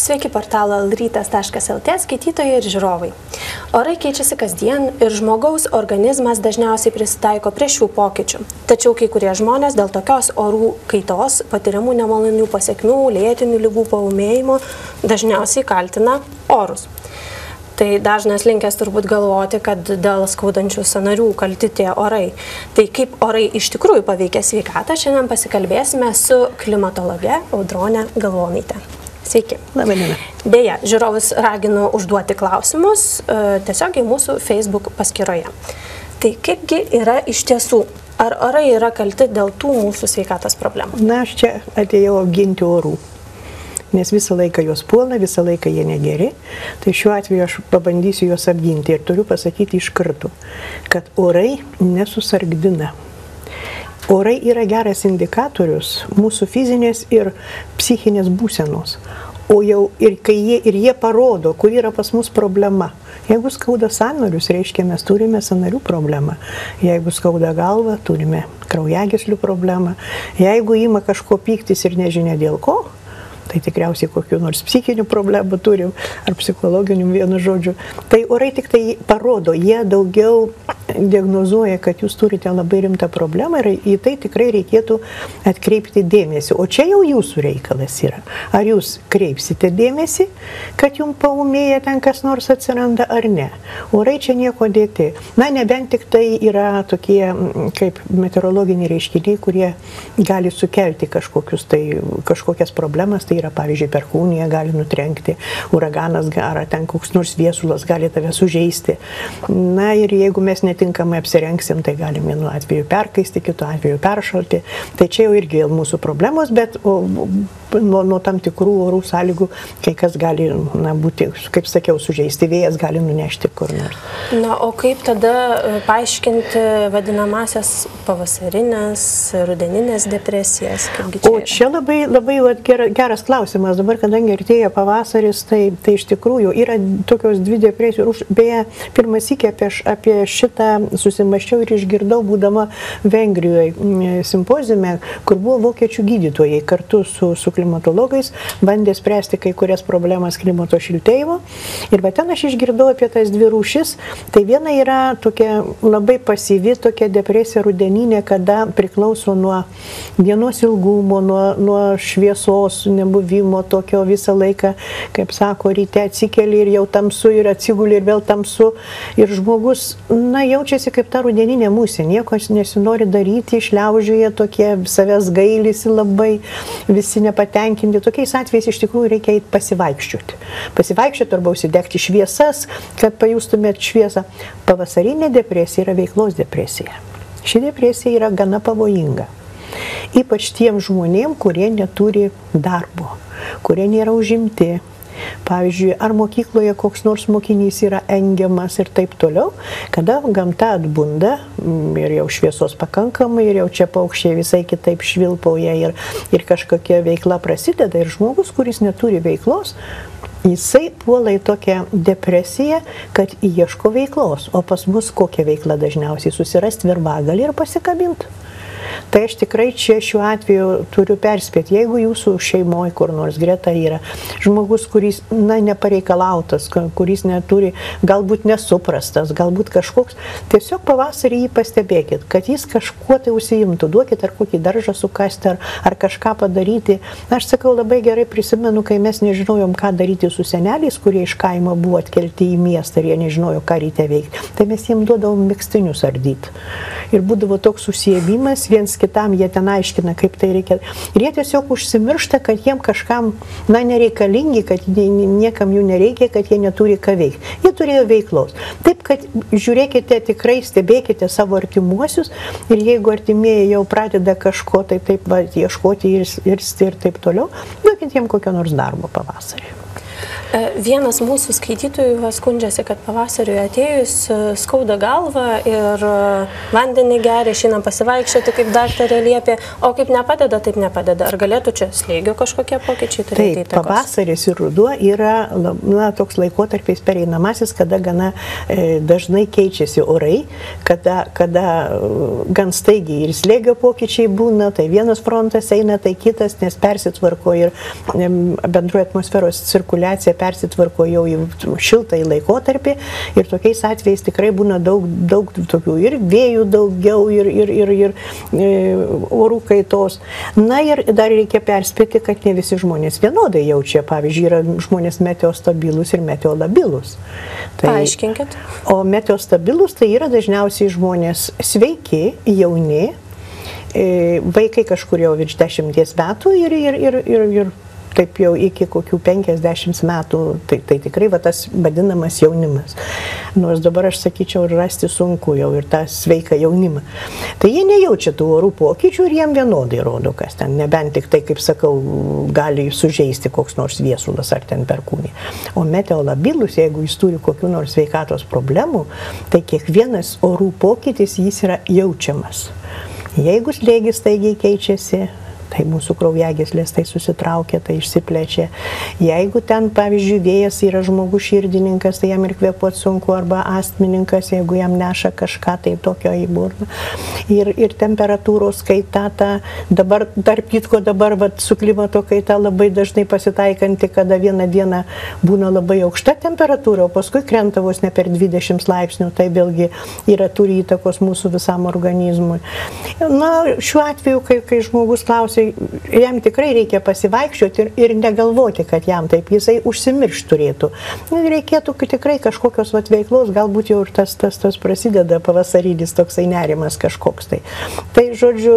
Sveiki portalo rytas.lt skaitytojai ir žiūrovai. Orai keičiasi kasdien ir žmogaus organizmas dažniausiai prisitaiko prie šių pokyčių. Tačiau kai kurie žmonės dėl tokios orų kaitos patiriamų nemalonių pasiekmių, lėtinių lygų paumėjimo dažniausiai kaltina orus. Tai dažnas linkęs turbūt galvoti, kad dėl skaudančių sanarių kalti tie orai. Tai kaip orai iš tikrųjų paveikia sveikatą, šiandien pasikalbėsime su klimatologe Audronė Galvonaitė. Sveiki. Labai diena. Deja, žiūrovus raginu užduoti klausimus e, tiesiog į mūsų Facebook paskyroje. Tai kaipgi yra iš tiesų? Ar orai yra kalti dėl tų mūsų sveikatos problemų? Na, aš čia atėjau apginti orų. Nes visą laiką juos puola, visą laiką jie negeri. Tai šiuo atveju aš pabandysiu juos apginti ir turiu pasakyti iš karto, kad orai nesusargdina. Orai yra geras indikatorius mūsų fizinės ir psichinės būsenos. O jau ir kai jie, ir jie parodo, kur yra pas mus problema. Jeigu skauda sanarius, reiškia, mes turime sanarių problemą. Jeigu skauda galva, turime kraujagyslių problemą. Jeigu ima kažko pyktis ir nežinia dėl ko, tai tikriausiai kokiu nors psichinių problemų turim, ar psichologinių vienu žodžiu. Tai orai tik tai parodo, jie daugiau diagnozuoja, kad jūs turite labai rimtą problemą ir į tai tikrai reikėtų atkreipti dėmesį. O čia jau jūsų reikalas yra. Ar jūs kreipsite dėmesį, kad jums paumėja ten kas nors atsiranda ar ne. Orai čia nieko dėti. Na, nebent tik tai yra tokie kaip meteorologiniai reiškiniai, kurie gali sukelti kažkokius tai, kažkokias problemas. Tai yra, pavyzdžiui, perkūnija gali nutrenkti, uraganas ar ten koks nors viesulas gali tave sužeisti. Na ir jeigu mes netinkamai apsirengsim, tai galim vienu atveju perkaisti, kitu atveju peršalti. Tai čia jau irgi mūsų problemos, bet o, nuo, nuo tam tikrų orų sąlygų kai kas gali na, būti, kaip sakiau, sužeisti, vėjas gali nunešti kur nors. Na, o kaip tada e, paaiškinti vadinamasias pavasarinės, rudeninės depresijas? O čia labai, labai vat, geras klausimas. Dabar, kadangi artėja pavasaris, tai, tai iš tikrųjų yra tokios dvi depresijos. Beje, pirmas iki apie, apie šitą susimaščiau ir išgirdau, būdama Vengrijoje simpozime, kur buvo vokiečių gydytojai kartu su, su klimatologais, bandė spręsti kai kurias problemas klimato šiltėjimo. Ir va ten aš išgirdau apie tas dvi rūšis. Tai viena yra tokia labai pasyvi, tokia depresija rudeninė, kada priklauso nuo dienos ilgumo, nuo, nuo šviesos nebuvimo tokio visą laiką, kaip sako, ryte atsikeli ir jau tamsu ir atsiguli ir vėl tamsu. Ir žmogus, na, jaučiasi kaip ta rudeninė mūsė, nieko nesinori daryti, išliaužiuje tokie, savęs gailisi labai, visi nepatinka patenkinti. Tokiais atvejais iš tikrųjų reikia eiti pasivaikščioti. Pasivaikščioti arba užsidegti šviesas, kad pajustumėt šviesą. Pavasarinė depresija yra veiklos depresija. Ši depresija yra gana pavojinga. Ypač tiem žmonėm, kurie neturi darbo, kurie nėra užimti, Pavyzdžiui, ar mokykloje koks nors mokinys yra engiamas ir taip toliau, kada gamta atbunda mm, ir jau šviesos pakankamai, ir jau čia paukščiai visai kitaip švilpauja ir, ir kažkokia veikla prasideda ir žmogus, kuris neturi veiklos, jisai puola į tokią depresiją, kad ieško veiklos, o pas mus kokia veikla dažniausiai susirasti virvagalį ir pasikabinti. Tai aš tikrai čia šiuo atveju turiu perspėti, jeigu jūsų šeimoje kur nors greta yra žmogus, kuris, na, nepareikalautas, kuris neturi, galbūt nesuprastas, galbūt kažkoks, tiesiog pavasarį jį pastebėkit, kad jis kažkuo tai užsiimtų, duokit ar kokį daržą sukasti, ar, ar kažką padaryti. Aš sakau, labai gerai prisimenu, kai mes nežinojom, ką daryti su seneliais, kurie iš kaimo buvo atkelti į miestą ir jie nežinojo, ką ryte veikti. Tai mes jiems duodavom mėgstinius ardyti. Ir būdavo toks susijėmimas, viens kitam jie ten aiškina, kaip tai reikia. Ir jie tiesiog užsimiršta, kad jiem kažkam, na, nereikalingi, kad niekam jų nereikia, kad jie neturi ką veikti. Jie turėjo veiklos. Taip, kad žiūrėkite tikrai, stebėkite savo artimuosius ir jeigu artimieji jau pradeda kažko tai taip va, ieškoti ir, ir, ir taip toliau, duokit jiem kokio nors darbo pavasarį. E, vienas mūsų skaitytojų skundžiasi, kad pavasariui atėjus e, skauda galva ir e, vandenį geria, šiandien pasivaikščioti, kaip daktarė liepė, o kaip nepadeda, taip nepadeda. Ar galėtų čia slėgio kažkokie pokyčiai turėti? Taip, pavasaris ir ruduo yra na, toks laikotarpis pereinamasis, kada gana e, dažnai keičiasi orai, kada, kada gan staigiai ir slėgio pokyčiai būna, tai vienas frontas eina, tai kitas, nes persitvarko ir bendroji atmosferos cirkuliacija persitvarko jau į šiltąjį laikotarpį ir tokiais atvejais tikrai būna daug, daug tokių ir vėjų daugiau, ir, ir, ir, ir e, orų kaitos. Na ir dar reikia perspėti, kad ne visi žmonės vienodai jaučia. Pavyzdžiui, yra žmonės meteostabilus ir meteolabilus. Tai, Paaiškinkit. O meteostabilus tai yra dažniausiai žmonės sveiki, jauni, e, vaikai kažkur jau virš dešimties metų ir, ir, ir, ir, ir taip jau iki kokių 50 metų, tai, tai tikrai va, tas vadinamas jaunimas. Nors dabar aš sakyčiau, rasti sunku jau ir tą sveiką jaunimą. Tai jie nejaučia tų orų pokyčių ir jiem vienodai rodo, kas ten, nebent tik tai, kaip sakau, gali sužeisti koks nors viesulas ar ten perkūnė. O meteolabilus, jeigu jis turi kokių nors sveikatos problemų, tai kiekvienas orų pokytis jis yra jaučiamas. Jeigu slėgis staigiai keičiasi, tai mūsų kraujagyslės tai susitraukia, tai išsiplečia. Jeigu ten, pavyzdžiui, vėjas yra žmogus širdininkas, tai jam ir kvepuoti sunku, arba astmininkas, jeigu jam neša kažką tai tokio į burną. Ir, ir temperatūros kaita, ta, dabar, tarp kitko, dabar vat, su klimato kaita labai dažnai pasitaikanti, kada vieną dieną būna labai aukšta temperatūra, o paskui krenta vos ne per 20 laipsnių, tai vėlgi yra turi įtakos mūsų visam organizmui. Na, šiuo atveju, kai, kai žmogus klausia, tai jam tikrai reikia pasivaikščioti ir, ir negalvoti, kad jam taip jisai užsimirš turėtų. Reikėtų tikrai kažkokios vat, veiklos, galbūt jau ir tas, tas, tas prasideda pavasarylis toksai nerimas kažkoks. Tai, tai žodžiu,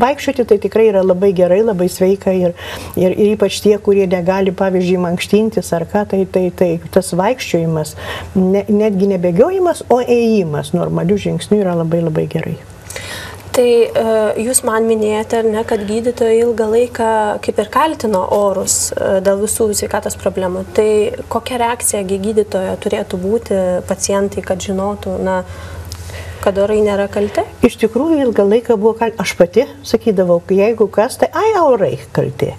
vaikščioti tai tikrai yra labai gerai, labai sveika ir, ir, ir ypač tie, kurie negali, pavyzdžiui, mankštintis ar ką, tai, tai, tai tas vaikščiojimas, ne, netgi nebegiojimas, o ėjimas normalių žingsnių yra labai labai gerai. Tai e, jūs man minėjote, ne, kad gydytojai ilgą laiką kaip ir kaltino orus e, dėl visų sveikatos problemų. Tai kokia reakcija gydytojo turėtų būti pacientai, kad žinotų, na, Kad orai nėra kalti? Iš tikrųjų ilgą laiką buvo kalti. Aš pati sakydavau, jeigu kas, tai ai, orai kalti.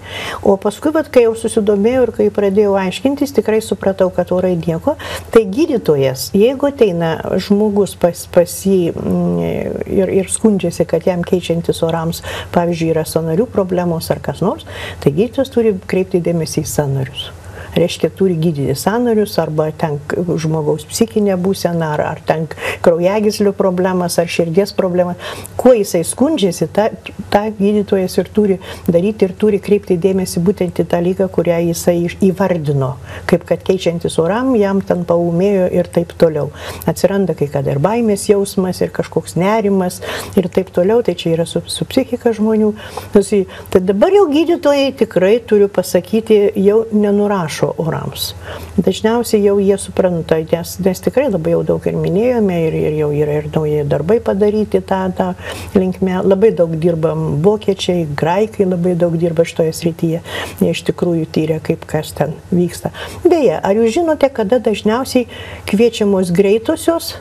O paskui, bet, kai jau susidomėjau ir kai pradėjau aiškintis, tikrai supratau, kad orai nieko. Tai gydytojas, jeigu ateina žmogus pas, pas jį mm, ir, ir skundžiasi, kad jam keičiantis orams, pavyzdžiui, yra sanarių problemos ar kas nors, tai gydytojas turi kreipti dėmesį į sanarius reiškia turi gydyti sanarius arba ten žmogaus psichinė būsena, ar, ar ten kraujagyslių problemas, ar širdies problemas. Kuo jisai skundžiasi, tą, tą gydytojas ir turi daryti ir turi kreipti dėmesį būtent į tą lygą, kurią jisai įvardino, kaip kad keičiantis oram, jam ten paumėjo ir taip toliau. Atsiranda kai kada ir baimės jausmas, ir kažkoks nerimas, ir taip toliau, tai čia yra su, su psichika žmonių. Tai dabar jau gydytojai tikrai turiu pasakyti, jau nenurašo rašo orams. Dažniausiai jau jie supranta, nes, nes tikrai labai jau daug ir minėjome ir, ir jau yra ir nauji darbai padaryti tą, tą linkmę. Labai daug dirbam vokiečiai, graikai labai daug dirba šitoje srityje. Jie iš tikrųjų tyrė, kaip kas ten vyksta. Beje, ar jūs žinote, kada dažniausiai kviečiamos greitosios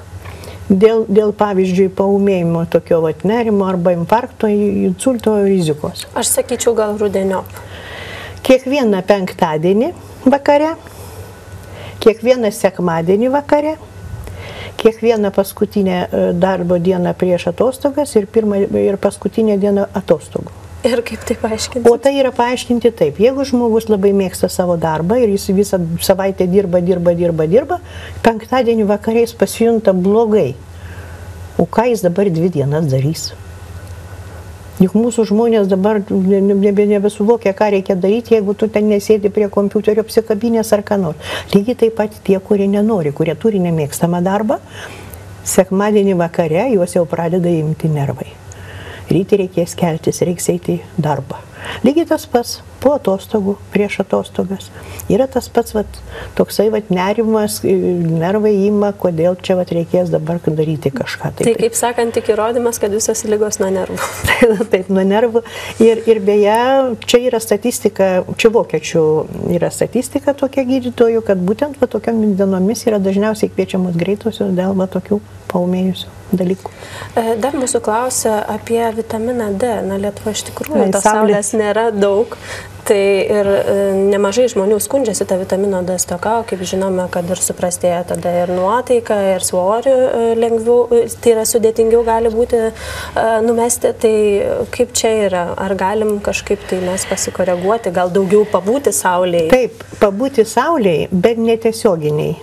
dėl, dėl pavyzdžiui, paumėjimo tokio vat, nerimo arba infarkto, insulto rizikos? Aš sakyčiau, gal rudenio. Kiekvieną penktadienį vakare, kiekvieną sekmadienį vakare, kiekvieną paskutinę e, darbo dieną prieš atostogas ir, pirmą, ir paskutinę dieną atostogų. Ir kaip tai paaiškinti? O tai yra paaiškinti taip, jeigu žmogus labai mėgsta savo darbą ir jis visą savaitę dirba, dirba, dirba, dirba, penktadienį vakariais pasijunta blogai. O ką jis dabar dvi dienas darys? Juk mūsų žmonės dabar nebe, nebesuvokia, ką reikia daryti, jeigu tu ten nesėdi prie kompiuterio apsikabinės ar ką nors. Lygiai taip pat tie, kurie nenori, kurie turi nemėgstamą darbą, sekmadienį vakare juos jau pradeda imti nervai. Ryti reikės keltis, reiks eiti į darbą. Lygiai tas pats po atostogų, prieš atostogas. Yra tas pats vat, toksai vat, nerimas, nervai įima, kodėl čia vat, reikės dabar daryti kažką. Taip, tai kaip sakant, tik įrodymas, kad visos lygos nuo nervų. taip, nuo nervų. Ir, ir beje, čia yra statistika, čia vokiečių yra statistika tokia gydytojų, kad būtent va, tokiamis dienomis yra dažniausiai kviečiamos greitosios dėl va, tokių paumėjusių dalykų. E, dar mūsų klausia apie vitaminą D. Na, Lietuva iš tikrųjų tos saulės nėra daug. Tai ir e, nemažai žmonių skundžiasi tą vitamino D stoką, kaip žinome, kad ir suprastėja tada ir nuotaika, ir svorių e, lengviau, tai yra sudėtingiau gali būti numesti. Tai kaip čia yra? Ar galim kažkaip tai mes pasikoreguoti, gal daugiau pabūti saulėje? Taip, pabūti saulėje, bet netiesioginiai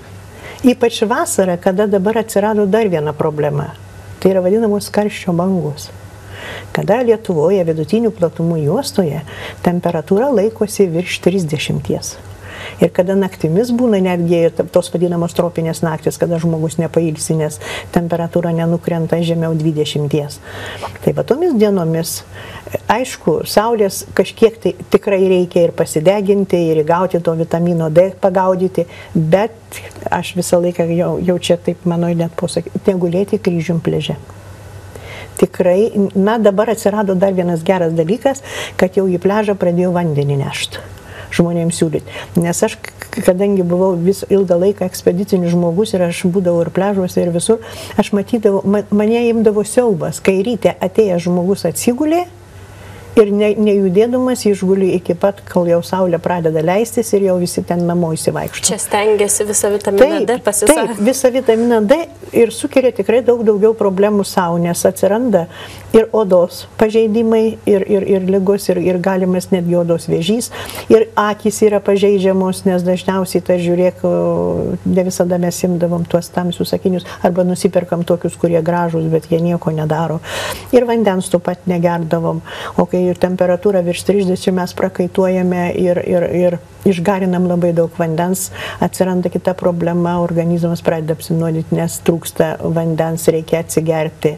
Ypač vasarą, kada dabar atsirado dar viena problema. Tai yra vadinamos karščio bangos. Kada Lietuvoje vidutinių platumų juostoje temperatūra laikosi virš 30. Ir kada naktimis būna netgi tos vadinamos tropinės naktis, kada žmogus nepailsi, nes temperatūra nenukrenta žemiau 20. Tai va tomis dienomis, aišku, saulės kažkiek tai tikrai reikia ir pasideginti, ir įgauti to vitamino D pagaudyti, bet aš visą laiką jau, jau čia taip manau net posakyti, negulėti kryžium pleže tikrai, na dabar atsirado dar vienas geras dalykas, kad jau į pležą pradėjo vandenį nešti žmonėms siūlyti. Nes aš, kadangi buvau vis ilgą laiką ekspedicinis žmogus ir aš būdavau ir pležuose ir visur, aš matydavau, mane imdavo siaubas, kai ryte atėjęs žmogus atsigulė ir ne, nejudėdamas išguli iki pat, kol jau saulė pradeda leistis ir jau visi ten namo įsivaikšto. Čia stengiasi visą vitaminą taip, D pasisakyti. Taip, visą vitaminą D ir sukelia tikrai daug daugiau problemų savo, nes atsiranda ir odos pažeidimai, ir, ir, ir lygos, ir, ir galimas netgi odos vėžys, ir akis yra pažeidžiamos, nes dažniausiai, tai žiūrėk, ne visada mes imdavom tuos tamsius sakinius, arba nusiperkam tokius, kurie gražus, bet jie nieko nedaro. Ir vandens tu pat negerdavom, o kai ir temperatūra virš 30 mes prakaituojame ir, ir, ir išgarinam labai daug vandens, atsiranda kita problema, organizmas pradeda apsinuodyti, nes trūksta vandens, reikia atsigerti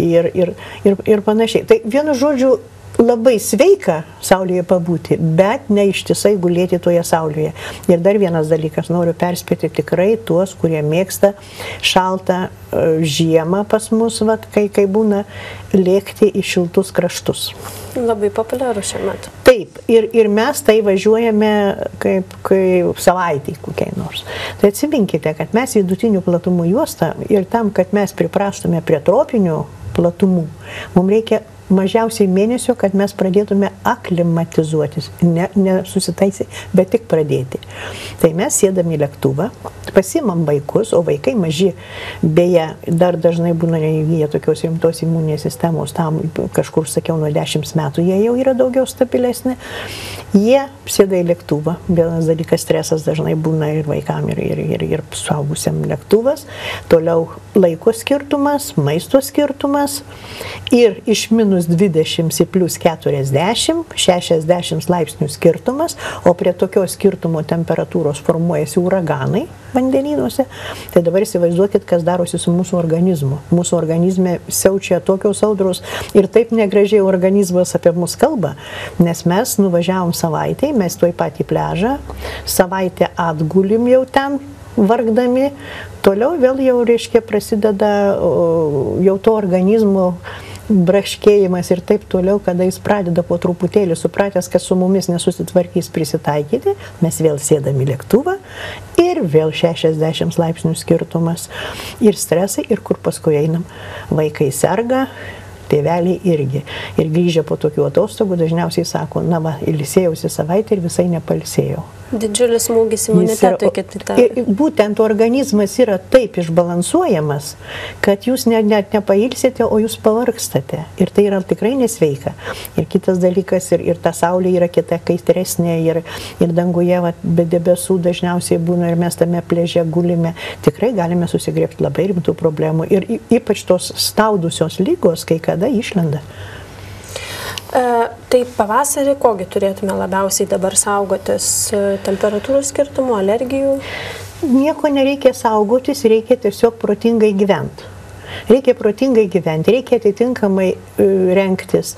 ir, ir, ir, ir panašiai. Tai vienu žodžiu, labai sveika Saulėje pabūti, bet ne ištisai gulėti toje Saulėje. Ir dar vienas dalykas, noriu perspėti tikrai tuos, kurie mėgsta šaltą e, žiemą pas mus, vat, kai, kai būna lėkti į šiltus kraštus. Labai populiaru šiuo metu. Taip, ir, ir mes tai važiuojame kaip, kaip savaitį kokiai nors. Tai atsiminkite, kad mes vidutinių platumų juostą ir tam, kad mes priprastume prie tropinių platumų, mums reikia mažiausiai mėnesio, kad mes pradėtume aklimatizuotis, ne, ne susitaisyti, bet tik pradėti. Tai mes sėdami į lėktuvą, pasimam vaikus, o vaikai maži, beje, dar dažnai būna neįgyję tokios rimtos imuninės sistemos, tam kažkur sakiau nuo 10 metų, jie jau yra daugiau stabilesni, jie sėda į lėktuvą, vienas dalykas stresas dažnai būna ir vaikam, ir, ir, ir, ir suaugusiam lėktuvas, toliau laiko skirtumas, maisto skirtumas. Ir iš minus minus 20 į plus 40, 60 laipsnių skirtumas, o prie tokios skirtumo temperatūros formuojasi uraganai vandenynuose. Tai dabar įsivaizduokit, kas darosi su mūsų organizmu. Mūsų organizme siaučia tokios audros ir taip negražiai organizmas apie mus kalba, nes mes nuvažiavom savaitę, mes tuoj pat į pležą, savaitę atgulim jau ten, vargdami, toliau vėl jau, reiškia, prasideda jau to organizmo braškėjimas ir taip toliau, kada jis pradeda po truputėlį supratęs, kad su mumis nesusitvarkys prisitaikyti, mes vėl sėdame į lėktuvą ir vėl 60 laipsnių skirtumas ir stresai ir kur paskui einam. Vaikai serga, tėveliai irgi. Ir grįžę po tokių atostogų dažniausiai sako, na va, ilsėjausi savaitę ir visai nepalsėjau. Didžiulis smūgis imunitetui kitaip. Būtent organizmas yra taip išbalansuojamas, kad jūs net, net nepailsite, o jūs pavargstate. Ir tai yra tikrai nesveika. Ir kitas dalykas, ir, ir ta saulė yra kita kaitresnė, ir, ir danguje va, be debesų dažniausiai būna ir mes tame pleže gulime. Tikrai galime susigriebti labai rimtų problemų. Ir ypač tos staudusios lygos kai kada išlenda. E, tai pavasarį kogi turėtume labiausiai dabar saugotis? E, temperatūrų skirtumų, alergijų? Nieko nereikia saugotis, reikia tiesiog protingai gyventi. Reikia protingai gyventi, reikia atitinkamai e, renktis,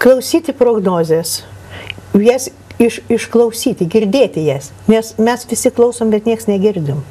klausyti prognozės, jas iš, išklausyti, girdėti jas. Nes mes visi klausom, bet niekas negirdim.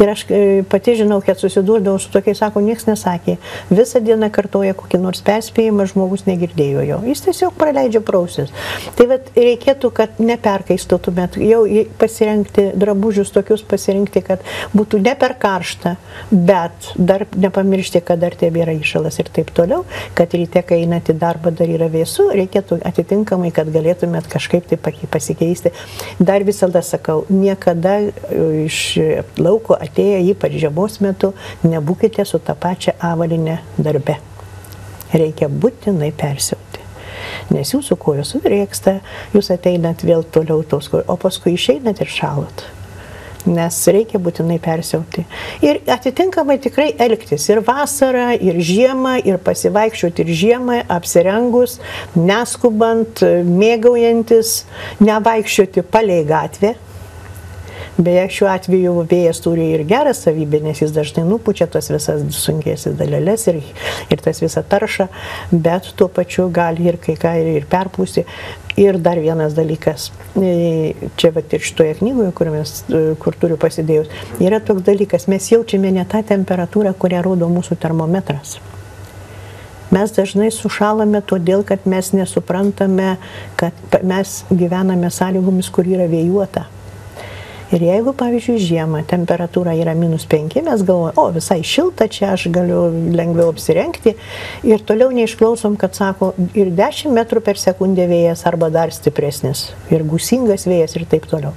Ir aš e, pati žinau, kad susidurdavau su tokiais, sako, niekas nesakė. Visą dieną kartoja kokį nors perspėjimą, žmogus negirdėjo jo. Jis tiesiog praleidžia prausis. Tai vad reikėtų, kad neperkaistotumėt, jau pasirinkti drabužius tokius pasirinkti, kad būtų ne per karšta, bet dar nepamiršti, kad dar tebėra išalas ir taip toliau, kad ryte, kai einate į darbą, dar yra vėsų, reikėtų atitinkamai, kad galėtumėt kažkaip tai pakeisti pasikeisti. Dar visada sakau, niekada e, iš lauko atėję, ypač žiemos metu, nebūkite su tą pačią avalinę darbe. Reikia būtinai persiauti. Nes jūsų kojos sudrėksta, jūs ateinat vėl toliau tos kojos, o paskui išeinat ir šalot nes reikia būtinai persiauti. Ir atitinkamai tikrai elgtis ir vasarą, ir žiemą, ir pasivaikščioti ir žiemą, apsirengus, neskubant, mėgaujantis, nevaikščioti palei gatvę, Beje, šiuo atveju vėjas turi ir gerą savybę, nes jis dažnai nupučia tas visas sunkėsis dalelės ir, ir tas visą taršą, bet tuo pačiu gali ir kai ką ir, ir perpūsti. Ir dar vienas dalykas, e, čia va ir šitoje knygoje, kur, mes, e, kur turiu pasidėjus, yra toks dalykas, mes jaučiame ne tą temperatūrą, kurią rodo mūsų termometras. Mes dažnai sušalame todėl, kad mes nesuprantame, kad mes gyvename sąlygomis, kur yra vėjuota. Ir jeigu, pavyzdžiui, žiemą temperatūra yra minus 5, mes galvojame, o visai šilta, čia aš galiu lengviau apsirengti ir toliau neišklausom, kad sako ir 10 metrų per sekundę vėjas arba dar stipresnis ir gusingas vėjas ir taip toliau.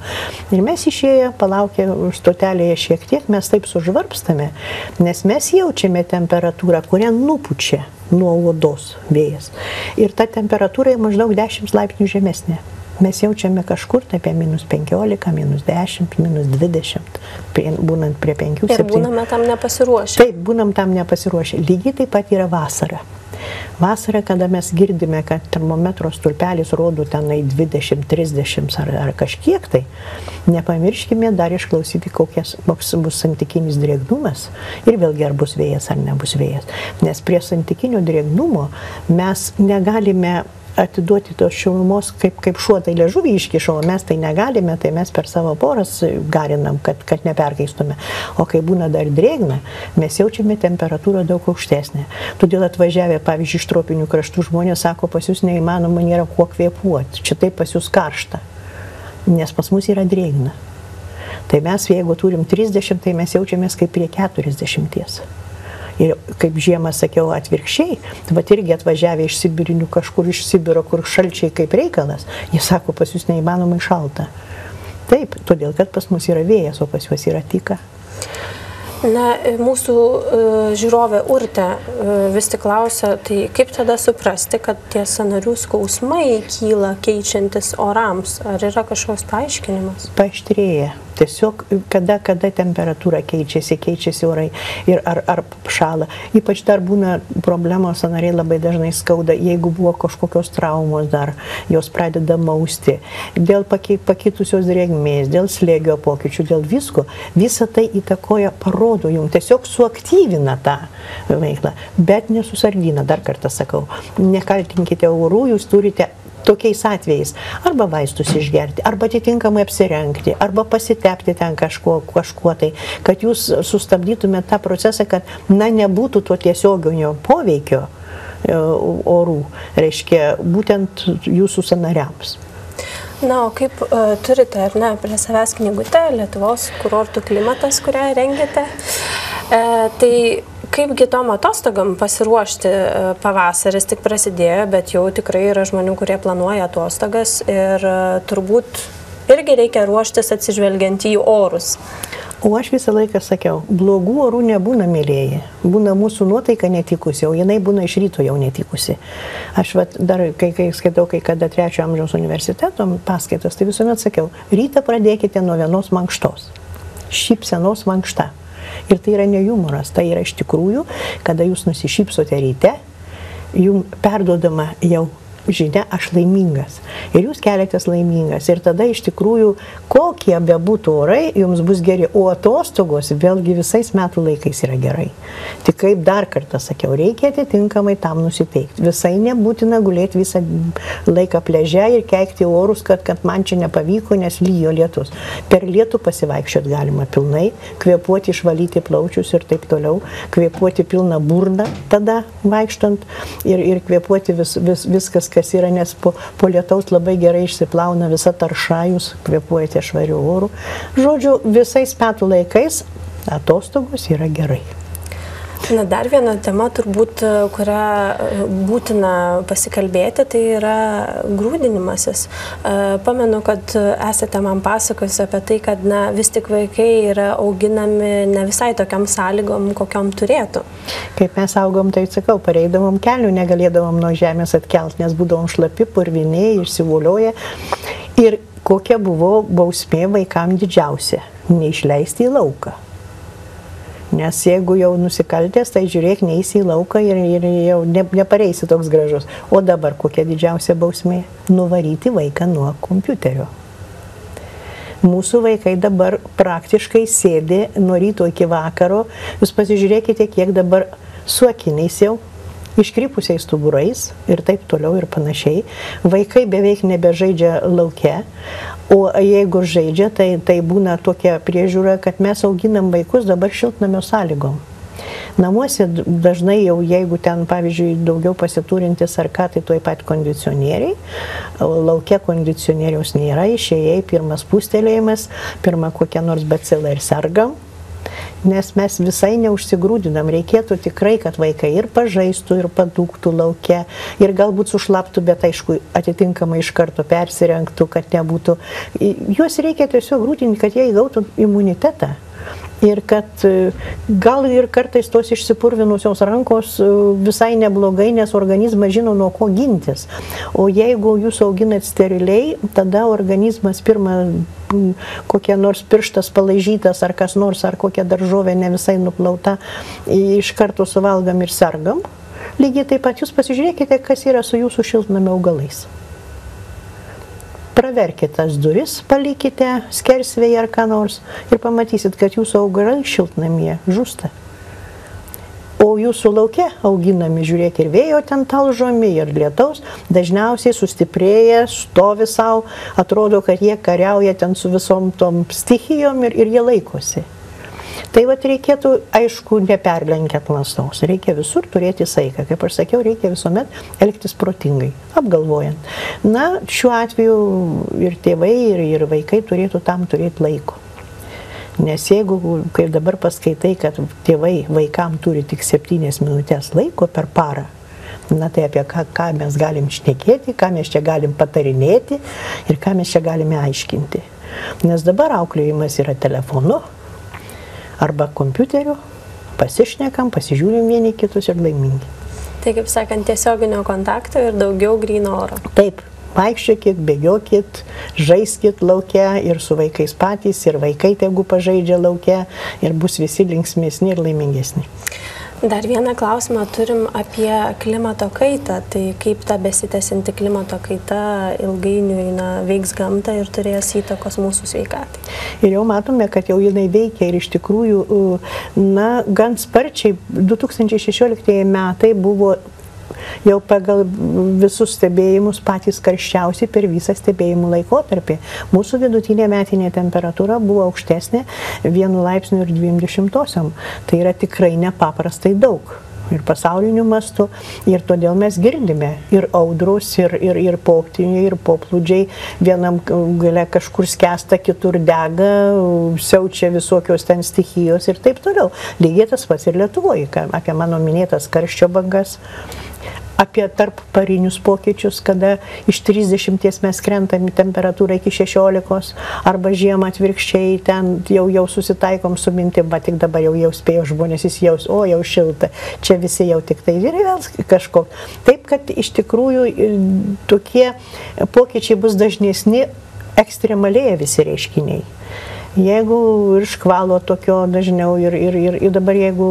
Ir mes išėję, palaukę stotelėje šiek tiek, mes taip sužvarpstame, nes mes jaučiame temperatūrą, kurią nupučia nuo odos vėjas. Ir ta temperatūra maždaug 10 laipsnių žemesnė mes jaučiame kažkur tai apie minus 15, minus 10, minus 20, būnant prie 5. Ir 7. būname tam nepasiruošę. Taip, būnam tam nepasiruošę. Lygiai taip pat yra vasara. Vasarą, kada mes girdime, kad termometro stulpelis rodo tenai 20-30 ar, ar kažkiek tai, nepamirškime dar išklausyti, kokias, koks bus santykinis drėgnumas ir vėlgi ar bus vėjas ar nebus vėjas. Nes prie santykinio drėgnumo mes negalime atiduoti tos šilumos, kaip, kaip šuo tai liežuvį iškišo, o mes tai negalime, tai mes per savo poras garinam, kad, kad neperkaistume. O kai būna dar drėgna, mes jaučiame temperatūrą daug aukštesnę. Todėl atvažiavę, pavyzdžiui, iš tropinių kraštų žmonės sako, pas jūs neįmanoma nėra kuo kvėpuoti, čia taip pas jūs karšta, nes pas mus yra drėgna. Tai mes, jeigu turim 30, tai mes jaučiamės kaip prie 40. Ir kaip žiemą sakiau atvirkščiai, tai va irgi atvažiavę iš Sibirinių kažkur iš Sibiro, kur šalčiai kaip reikalas, jie sako, pas jūs neįmanomai šalta. Taip, todėl kad pas mus yra vėjas, o pas juos yra tika. Na, mūsų uh, žiūrovė Urte vis tik klausia, tai kaip tada suprasti, kad tie sanarių skausmai kyla keičiantis orams? Ar yra kažkoks paaiškinimas? Paaištrėja Tiesiog kada, kada temperatūra keičiasi, keičiasi orai ir ar, ar šala. Ypač dar būna problemos, sanariai labai dažnai skauda, jeigu buvo kažkokios traumos dar, jos pradeda mausti. Dėl pakitusios drėgmės, dėl slėgio pokyčių, dėl visko, visa tai įtakoja, parodo jums, tiesiog suaktyvina tą veiklą, bet nesusardina, dar kartą sakau, nekaltinkite orų, jūs turite tokiais atvejais arba vaistus išgerti, arba atitinkamai apsirengti, arba pasitepti ten kažkuo, kažkuo tai, kad jūs sustabdytumėte tą procesą, kad, na, nebūtų to tiesioginio poveikio e, orų, reiškia, būtent jūsų sanariams. Na, o kaip uh, turite, ar ne, prie savęs knygutę Lietuvos kurortų klimatas, kurią rengiate, e, tai Kaipgi tom atostogam pasiruošti e, pavasaris tik prasidėjo, bet jau tikrai yra žmonių, kurie planuoja atostogas ir e, turbūt irgi reikia ruoštis atsižvelgiant į orus. O aš visą laiką sakiau, blogų orų nebūna mėlyjeji, būna mūsų nuotaika netikusi, o jinai būna iš ryto jau netikusi. Aš vat, dar, kai, kai skaitau, kai kada trečio amžiaus universiteto paskaitas, tai visuomet sakiau, rytą pradėkite nuo vienos mankštos, šypsenos mankšta. Ir tai yra ne humoras, tai yra iš tikrųjų, kada jūs nusišypsote ryte, jums perduodama jau žinia, aš laimingas. Ir jūs keliatės laimingas. Ir tada iš tikrųjų, kokie bebūtų orai, jums bus geri. O atostogos vėlgi visais metų laikais yra gerai. Tik kaip dar kartą sakiau, reikia atitinkamai tam nusiteikti. Visai nebūtina gulėti visą laiką pleže ir keikti orus, kad, kad man čia nepavyko, nes lyjo lietus. Per lietų pasivaikščiot galima pilnai, kvepuoti, išvalyti plaučius ir taip toliau, kvepuoti pilną burną tada vaikštant ir, ir kvepuoti vis, vis, viskas, kas yra, nes po, po lietaus labai gerai išsiplauna visa tarša, jūs kvepuojate švariu oru. Žodžiu, visais metų laikais atostogos yra gerai. Na, dar viena tema turbūt, e, kurią e, būtina pasikalbėti, tai yra grūdinimasis. E, pamenu, kad esate man pasakojus apie tai, kad na, vis tik vaikai yra auginami ne visai tokiam sąlygom, kokiam turėtų. Kaip mes augom, tai sakau, pareidavom kelių, negalėdavom nuo žemės atkelti, nes būdavom šlapi, purviniai, išsivolioję. Ir kokia buvo bausmė vaikam didžiausia - neišleisti į lauką. Nes jeigu jau nusikaltęs, tai žiūrėk, neįsi į lauką ir, ir jau ne, nepareisi toks gražus. O dabar kokia didžiausia bausmė? Nuvaryti vaiką nuo kompiuterio. Mūsų vaikai dabar praktiškai sėdi nuo ryto iki vakaro. Jūs pasižiūrėkite, kiek dabar su akiniais jau iškrypusiais stuburais ir taip toliau ir panašiai. Vaikai beveik nebežaidžia laukia, o jeigu žaidžia, tai, tai būna tokia priežiūra, kad mes auginam vaikus dabar šiltnamio sąlygom. Namuose dažnai jau, jeigu ten, pavyzdžiui, daugiau pasiturintis ar ką, tai tuoj pat kondicionieriai, laukia kondicionieriaus nėra, išėjai, pirmas pustelėjimas, pirma kokia nors bacila ir sergam, nes mes visai neužsigrūdinam. Reikėtų tikrai, kad vaikai ir pažaistų, ir padūktų laukia, ir galbūt sušlaptų, bet aišku, atitinkamai iš karto persirenktų, kad nebūtų. Juos reikia tiesiog grūdinti, kad jie įgautų imunitetą ir kad e, gal ir kartais tos išsipurvinusios rankos e, visai neblogai, nes organizmas žino nuo ko gintis. O jeigu jūs auginat steriliai, tada organizmas pirmą kokie nors pirštas palaižytas ar kas nors, ar kokia daržovė ne visai nuplauta, iš karto suvalgam ir sergam. Lygiai taip pat jūs pasižiūrėkite, kas yra su jūsų šiltnamio augalais praverkite tas duris, palikite skersvėje ar ką nors ir pamatysit, kad jūsų augalai šiltnamie žūsta. O jūsų laukia auginami, žiūrėk, ir vėjo ten talžomi, ir lietaus, dažniausiai sustiprėję, stovi savo, atrodo, kad jie kariauja ten su visom tom stichijom ir, ir jie laikosi. Tai vad reikėtų, aišku, neperlenkiant lastos, reikia visur turėti saiką. Kaip aš sakiau, reikia visuomet elgtis protingai, apgalvojant. Na, šiuo atveju ir tėvai, ir, ir vaikai turėtų tam turėti laiko. Nes jeigu, kaip dabar paskaitai, kad tėvai vaikam turi tik septynės minutės laiko per parą, na tai apie ką, ką mes galim šnekėti, ką mes čia galim patarinėti ir ką mes čia galime aiškinti. Nes dabar auklėjimas yra telefonu, arba kompiuteriu, pasišnekam, pasižiūrim vieni kitus ir laimingi. Tai kaip sakant, tiesioginio kontakto ir daugiau grino oro. Taip, vaikščiokit, bėgiokit, žaiskit laukia ir su vaikais patys, ir vaikai tegu pažaidžia laukia ir bus visi linksmėsni ir laimingesni. Dar vieną klausimą turim apie klimato kaitą. Tai kaip ta besitęsinti klimato kaita ilgainiui na, veiks gamtą ir turės įtakos mūsų sveikatai. Ir jau matome, kad jau jinai veikia ir iš tikrųjų, na, gan sparčiai 2016 metai buvo jau pagal visus stebėjimus patys karščiausi per visą stebėjimų laikotarpį. Mūsų vidutinė metinė temperatūra buvo aukštesnė 1 laipsniu ir 20. Tai yra tikrai nepaprastai daug ir pasauliniu mastu. Ir todėl mes girdime ir audrus, ir, ir, ir poktiniai, ir poplūdžiai. Vienam gale kažkur skęsta, kitur dega, siaučia visokios ten stichijos ir taip toliau. Lygiai tas pats ir Lietuvoje, apie mano minėtas karščio bangas apie tarp parinius pokyčius, kada iš 30 mes krentam į temperatūrą iki 16, arba žiemą atvirkščiai ten jau, jau susitaikom su mintim, bet tik dabar jau, jau spėjo žmonės įsijaus, o jau šilta, čia visi jau tik tai ir vėl kažko. Taip, kad iš tikrųjų tokie pokyčiai bus dažnesni, ekstremalėja visi reiškiniai. Jeigu ir škvalo tokio dažniau ir, ir, ir, ir dabar jeigu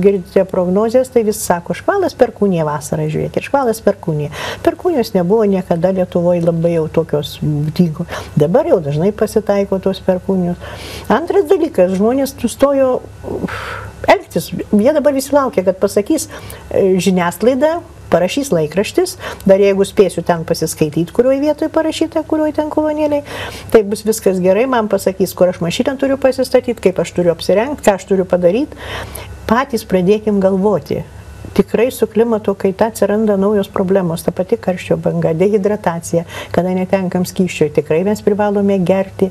girdite prognozijas, tai vis sako, škvalas per kūnį vasarą, žiūrėkit, škvalas per kūnį. Per kūnius nebuvo niekada Lietuvoje labai jau tokios būdygo. Dabar jau dažnai pasitaiko tos per kūnius. Antras dalykas, žmonės sustojo elgtis. Jie dabar visi laukia, kad pasakys e, žiniasklaida, parašys laikraštis, dar jeigu spėsiu ten pasiskaityti, kurioje vietoje parašyta, kurioje ten kolonėliai, tai bus viskas gerai, man pasakys, kur aš mašiną turiu pasistatyti, kaip aš turiu apsirengti, ką aš turiu padaryti. Patys pradėkim galvoti. Tikrai su klimato kaita atsiranda naujos problemos, ta pati karščio banga, dehidratacija, kada netenkam skyščio, tikrai mes privalome gerti.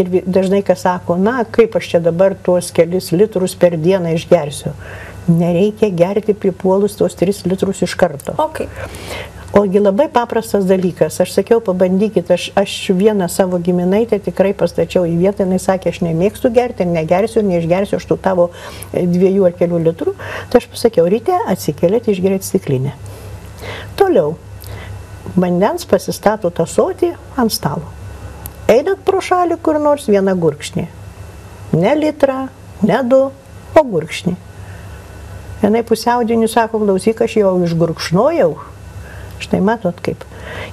Ir dažnai kas sako, na, kaip aš čia dabar tuos kelis litrus per dieną išgersiu nereikia gerti pripuolus tos 3 litrus iš karto. Okay. Ogi labai paprastas dalykas. Aš sakiau, pabandykit, aš, aš vieną savo giminaitę tikrai pastačiau į vietą, jinai sakė, aš nemėgstu gerti, negersiu neišgersiu aš tų tavo e, dviejų ar kelių litrų. Tai aš pasakiau, ryte atsikeliat, išgerėt stiklinę. Toliau, vandens pasistato tą sotį ant stalo. Einat pro šalį kur nors vieną gurkšnį. Ne litrą, ne du, o gurkšnį. Vienai pusiaudiniu sako, klausyk, aš jau išgurkšnojau. Štai matot kaip.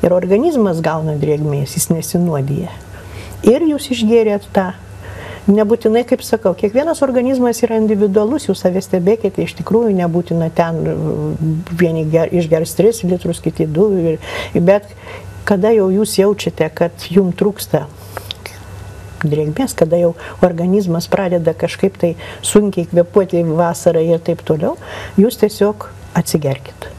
Ir organizmas gauna drėgmės, jis nesinuodija. Ir jūs išgėrėt tą. Nebūtinai, kaip sakau, kiekvienas organizmas yra individualus, jūs savęs stebėkite, iš tikrųjų nebūtina ten vieni ger, išgers 3 litrus, kiti 2, bet kada jau jūs jaučiate, kad jums trūksta drėgmės, kada jau organizmas pradeda kažkaip tai sunkiai kvepuoti vasarą ir taip toliau, jūs tiesiog atsigerkite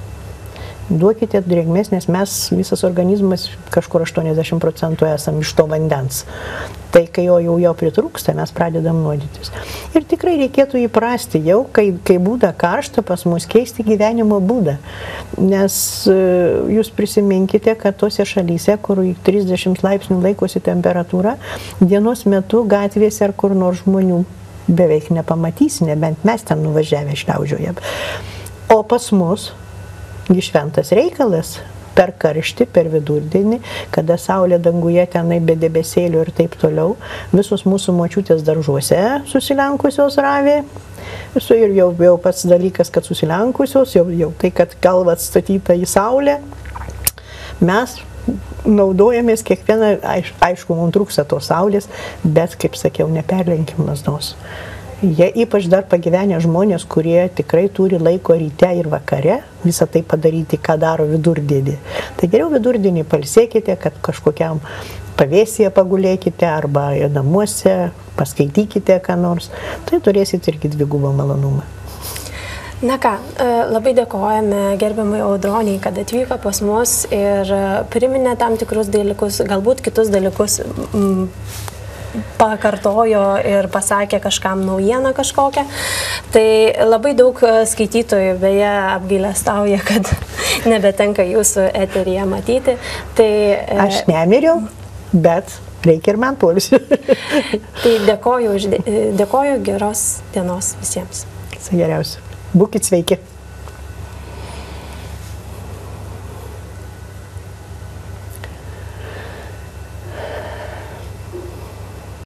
duokite drėgmės, nes mes visas organizmas kažkur 80 procentų esam iš to vandens. Tai kai jo jau jo pritrūksta, mes pradedam nuodytis. Ir tikrai reikėtų įprasti jau, kai, kai būda karšta pas mus, keisti gyvenimo būdą. Nes e, jūs prisiminkite, kad tose šalyse, kur 30 laipsnių laikosi temperatūra, dienos metu gatvėse ar kur nors žmonių beveik nepamatysi, nebent mes ten nuvažiavę šliaužiojam. O pas mus šventas reikalas per karštį, per vidurdienį, kada saulė danguje tenai be debesėlių ir taip toliau, visos mūsų močiutės daržuose susilenkusios ravė. Ir jau, jau pats dalykas, kad susilenkusios, jau, jau tai, kad galva atstatyta į saulę, mes naudojamės kiekvieną, aiš, aišku, mums trūksta tos saulės, bet, kaip sakiau, neperlenkim lasdos. Jie ypač dar pagyvenę žmonės, kurie tikrai turi laiko ryte ir vakare visą tai padaryti, ką daro vidurdienį. Tai geriau vidurdienį palsėkite, kad kažkokiam pavėsėje pagulėkite arba namuose, paskaitykite ką nors. Tai turėsite irgi dvigubą malonumą. Na ką, e, labai dėkojame gerbiamai Audroniai, kad atvyko pas mus ir priminė tam tikrus dalykus, galbūt kitus dalykus pakartojo ir pasakė kažkam naujieną kažkokią. Tai labai daug skaitytojų beje apgailestauja, kad nebetenka jūsų eteryje matyti. Tai, e, Aš nemiriau, bet reikia ir man polisio. tai dėkoju, dėkoju geros dienos visiems. Geriausia. Būkit sveiki.